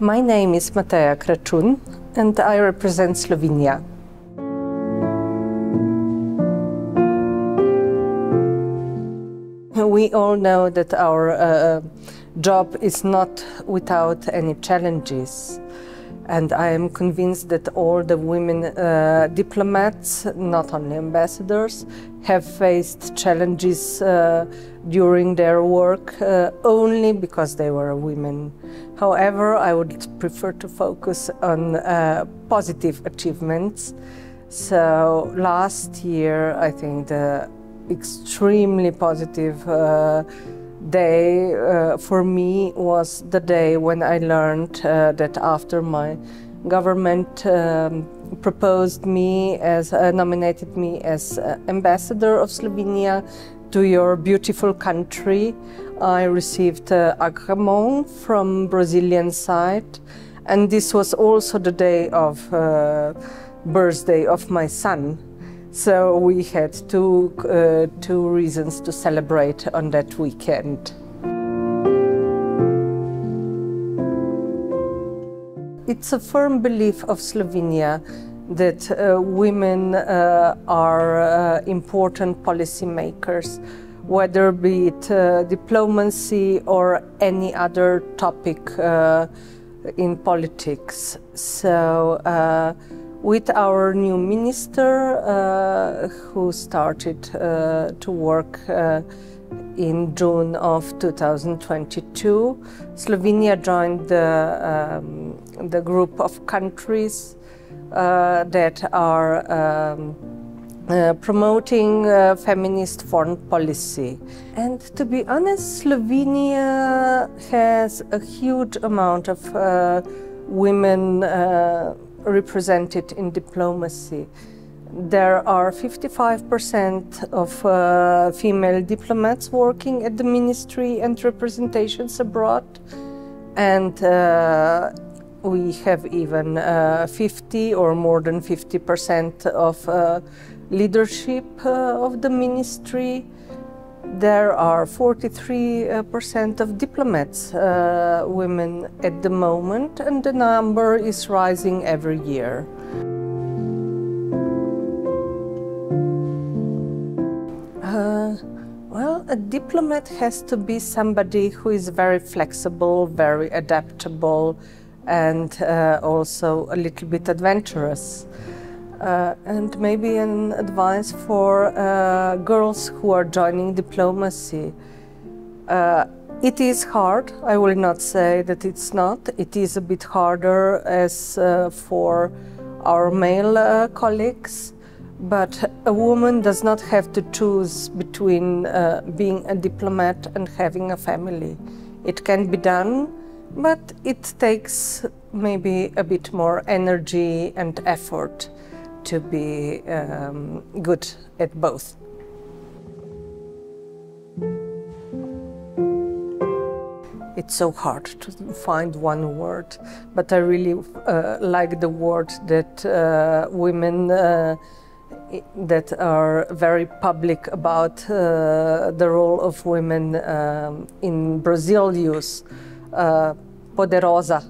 My name is Mateja Kračun and I represent Slovenia. We all know that our uh, job is not without any challenges. And I am convinced that all the women uh, diplomats, not only ambassadors, have faced challenges uh, during their work uh, only because they were women. However, I would prefer to focus on uh, positive achievements. So last year, I think the extremely positive uh, day uh, for me was the day when I learned uh, that after my government um, proposed me as uh, nominated me as uh, ambassador of Slovenia to your beautiful country, I received uh, agrément from Brazilian side, and this was also the day of uh, birthday of my son. So we had two, uh, two reasons to celebrate on that weekend. It's a firm belief of Slovenia that uh, women uh, are uh, important policymakers, whether be it uh, diplomacy or any other topic uh, in politics. So with our new minister uh, who started uh, to work uh, in June of 2022. Slovenia joined the, um, the group of countries uh, that are um, uh, promoting uh, feminist foreign policy. And to be honest, Slovenia has a huge amount of women represented in diplomacy. There are 55% of uh, female diplomats working at the ministry and representations abroad, and uh, we have even uh, 50 or more than 50% of uh, leadership uh, of the ministry. There are 43% of diplomats, uh, women at the moment, and the number is rising every year. Uh, well, a diplomat has to be somebody who is very flexible, very adaptable, and uh, also a little bit adventurous. Uh, and maybe an advice for uh, girls who are joining diplomacy. Uh, it is hard, I will not say that it's not. It is a bit harder as uh, for our male uh, colleagues, but a woman does not have to choose between uh, being a diplomat and having a family. It can be done, but it takes maybe a bit more energy and effort to be um, good at both. It's so hard to find one word, but I really uh, like the word that uh, women uh, that are very public about uh, the role of women um, in Brazil use, uh, poderosa